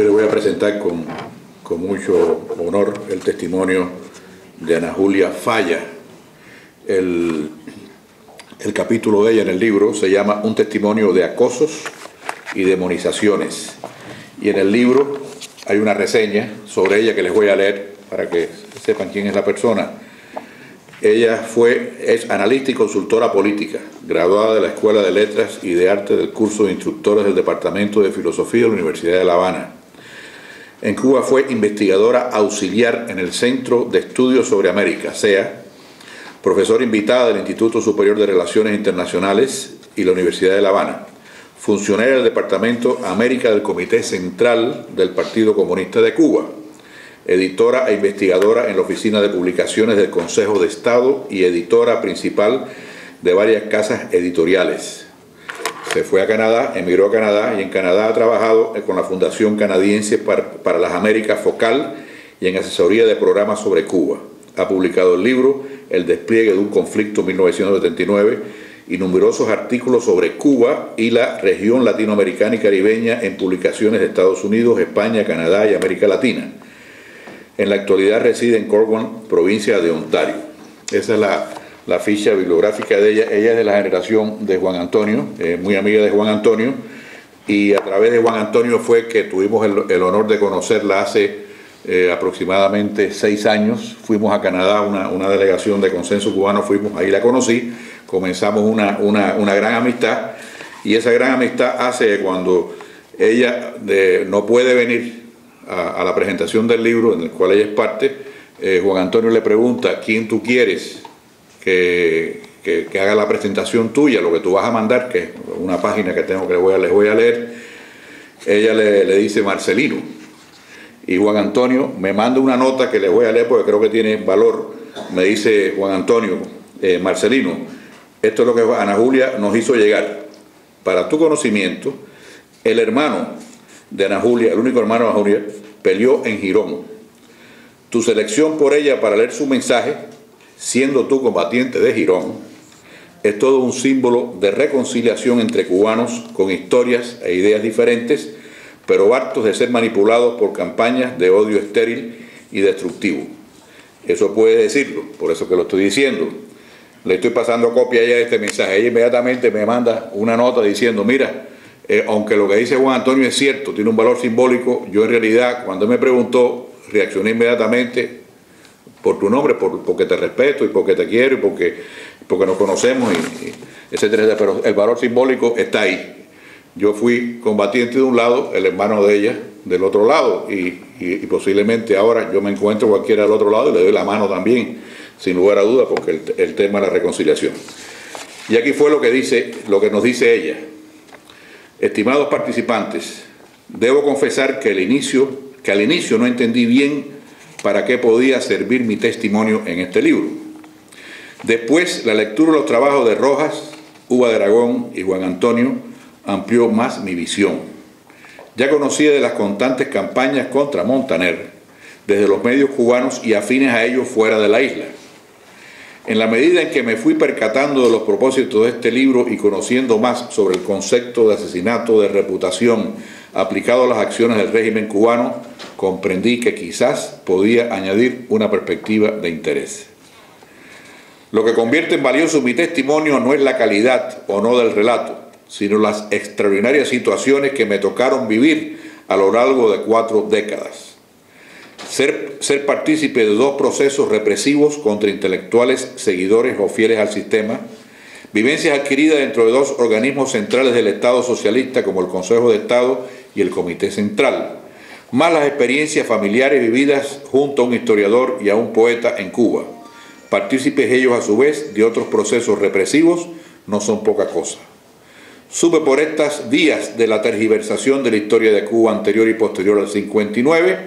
Yo le voy a presentar con, con mucho honor el testimonio de Ana Julia Falla. El, el capítulo de ella en el libro se llama Un testimonio de acosos y demonizaciones. Y en el libro hay una reseña sobre ella que les voy a leer para que sepan quién es la persona. Ella fue, es analista y consultora política, graduada de la Escuela de Letras y de Arte del curso de instructores del Departamento de Filosofía de la Universidad de La Habana. En Cuba fue investigadora auxiliar en el Centro de Estudios sobre América, CEA, profesora invitada del Instituto Superior de Relaciones Internacionales y la Universidad de La Habana, funcionaria del Departamento América del Comité Central del Partido Comunista de Cuba, editora e investigadora en la Oficina de Publicaciones del Consejo de Estado y editora principal de varias casas editoriales. Se fue a Canadá, emigró a Canadá y en Canadá ha trabajado con la Fundación Canadiense para, las Américas Focal y en asesoría de programas sobre Cuba. Ha publicado el libro El despliegue de un conflicto 1979 y numerosos artículos sobre Cuba y la región latinoamericana y caribeña en publicaciones de Estados Unidos, España, Canadá y América Latina. En la actualidad reside en Cornwall, provincia de Ontario. Esa es la, ficha bibliográfica de ella. Ella es de la generación de Juan Antonio, muy amiga de Juan Antonio, y a través de Juan Antonio fue que tuvimos el, honor de conocerla hace eh, aproximadamente seis años. Fuimos a Canadá, una, delegación de consenso cubano, fuimos, ahí la conocí, comenzamos una, una, gran amistad, y esa gran amistad hace que cuando ella no puede venir a, la presentación del libro en el cual ella es parte, eh, Juan Antonio le pregunta quién tú quieres que, haga la presentación tuya, lo que tú vas a mandar, que es una página que tengo que les voy a, les voy a leer, ella le, dice Marcelino. Y Juan Antonio me manda una nota que les voy a leer porque creo que tiene valor. Me dice Juan Antonio, eh, Marcelino, esto es lo que Ana Julia nos hizo llegar. Para tu conocimiento, el hermano de Ana Julia, el único hermano de Ana Julia, peleó en Girón. Tu selección por ella para leer su mensaje, siendo tú combatiente de Girón, es todo un símbolo de reconciliación entre cubanos con historias e ideas diferentes, pero hartos de ser manipulados por campañas de odio estéril y destructivo. Eso puede decirlo, por eso que lo estoy diciendo. Le estoy pasando copia ya de este mensaje. Ella inmediatamente me manda una nota diciendo, mira, eh, aunque lo que dice Juan Antonio es cierto, tiene un valor simbólico, yo en realidad cuando me preguntó reaccioné inmediatamente por tu nombre, porque te respeto y porque te quiero y porque, porque nos conocemos, y, etcétera, pero el valor simbólico está ahí. Yo fui combatiente de un lado, el hermano de ella del otro lado, y, posiblemente ahora yo me encuentro cualquiera del otro lado y le doy la mano también, sin lugar a duda, porque el, el tema es la reconciliación. Y aquí fue lo que dice, lo que nos dice ella. Estimados participantes, debo confesar que, inicio, que al inicio no entendí bien para qué podía servir mi testimonio en este libro. Después, la lectura de los trabajos de Rojas, Uva de Aragón y Juan Antonio amplió más mi visión. Ya conocía de las constantes campañas contra Montaner, desde los medios cubanos y afines a ellos fuera de la isla. En la medida en que me fui percatando de los propósitos de este libro y conociendo más sobre el concepto de asesinato de reputación aplicado a las acciones del régimen cubano, comprendí que quizás podía añadir una perspectiva de interés. Lo que convierte en valioso mi testimonio no es la calidad o no del relato, sino las extraordinarias situaciones que me tocaron vivir a lo largo de cuatro décadas ser, ser partícipe de dos procesos represivos contra intelectuales, seguidores o fieles al sistema, vivencias adquiridas dentro de dos organismos centrales del Estado socialista como el Consejo de Estado y el Comité Central, más las experiencias familiares vividas junto a un historiador y a un poeta en Cuba. Partícipes ellos a su vez de otros procesos represivos no son poca cosa. Supe por estas vías de la tergiversación de la historia de Cuba anterior y posterior al 59,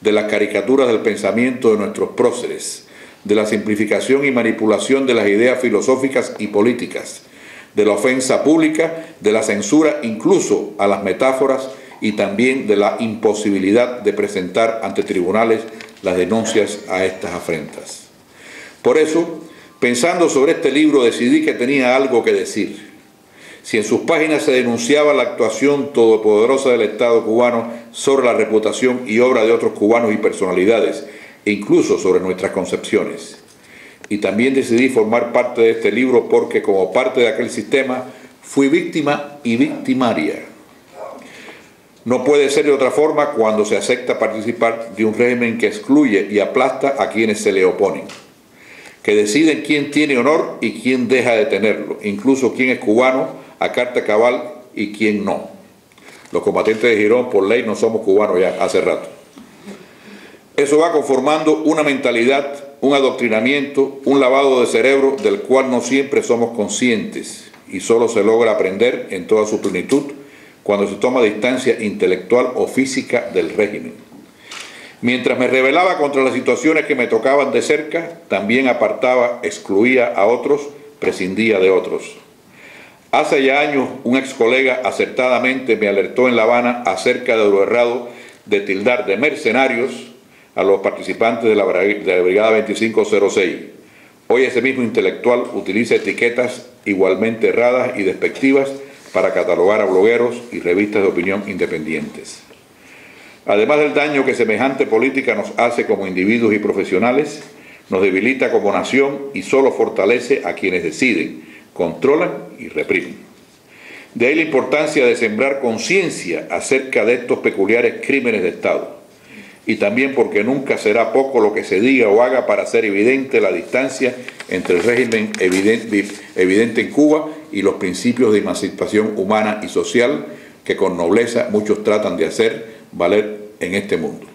de las caricaturas del pensamiento de nuestros próceres, de la simplificación y manipulación de las ideas filosóficas y políticas, de la ofensa pública, de la censura incluso a las metáforas y también de la imposibilidad de presentar ante tribunales las denuncias a estas afrentas. Por eso, pensando sobre este libro, decidí que tenía algo que decir. si en sus páginas se denunciaba la actuación todopoderosa del Estado cubano sobre la reputación y obra de otros cubanos y personalidades, e incluso sobre nuestras concepciones. Y también decidí formar parte de este libro porque como parte de aquel sistema fui víctima y victimaria. No puede ser de otra forma cuando se acepta participar de un régimen que excluye y aplasta a quienes se le oponen, que deciden quién tiene honor y quién deja de tenerlo, incluso quién es cubano a carta cabal y quién no. Los combatientes de Girón, por ley, no somos cubanos ya hace rato. Eso va conformando una mentalidad, un adoctrinamiento, un lavado de cerebro del cual no siempre somos conscientes y solo se logra aprender en toda su plenitud cuando se toma distancia intelectual o física del régimen. Mientras me rebelaba contra las situaciones que me tocaban de cerca, también apartaba, excluía a otros, prescindía de otros. Hace ya años un ex colega acertadamente me alertó en La Habana acerca de lo errado de tildar de mercenarios a los participantes de la, Brigada 2506. Hoy ese mismo intelectual utiliza etiquetas igualmente erradas y despectivas para catalogar a blogueros y revistas de opinión independientes. Además del daño que semejante política nos hace como individuos y profesionales, nos debilita como nación y solo fortalece a quienes deciden, controlan y reprimen. De ahí la importancia de sembrar conciencia acerca de estos peculiares crímenes de Estado. Y también porque nunca será poco lo que se diga o haga para hacer evidente la distancia entre el régimen evidente, en Cuba y los principios de emancipación humana y social que con nobleza muchos tratan de hacer valer en este mundo.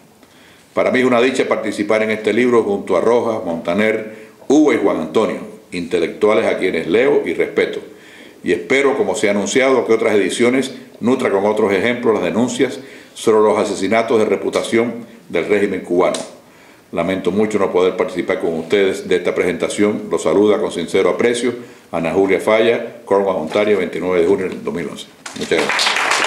Para mí es una dicha participar en este libro junto a Rojas, Montaner, Hugo y Juan Antonio intelectuales a quienes leo y respeto. Y espero, como se ha anunciado, que otras ediciones nutra con otros ejemplos las denuncias sobre los asesinatos de reputación del régimen cubano. Lamento mucho no poder participar con ustedes de esta presentación. Los saluda con sincero aprecio Ana Julia Falla, Cornwall, Ontario, 29 de junio del 2011. Muchas gracias.